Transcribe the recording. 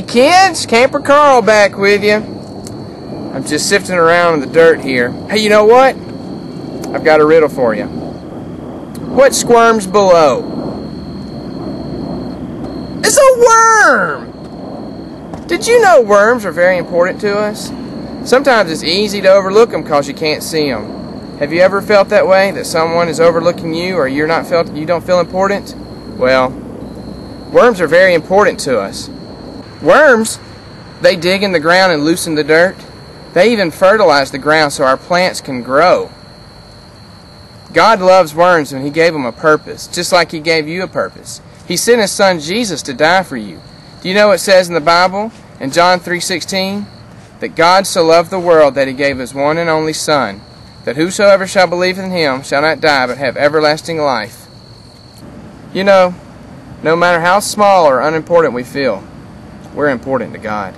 kids, Camper Carl back with you. I'm just sifting around in the dirt here. Hey, you know what? I've got a riddle for you. What squirms below? It's a worm! Did you know worms are very important to us? Sometimes it's easy to overlook them because you can't see them. Have you ever felt that way? That someone is overlooking you or you're not felt you don't feel important? Well, worms are very important to us. Worms, they dig in the ground and loosen the dirt. They even fertilize the ground so our plants can grow. God loves worms and He gave them a purpose, just like He gave you a purpose. He sent His Son Jesus to die for you. Do you know what it says in the Bible in John 3:16? That God so loved the world that He gave His one and only Son, that whosoever shall believe in Him shall not die but have everlasting life. You know, no matter how small or unimportant we feel, we're important to God.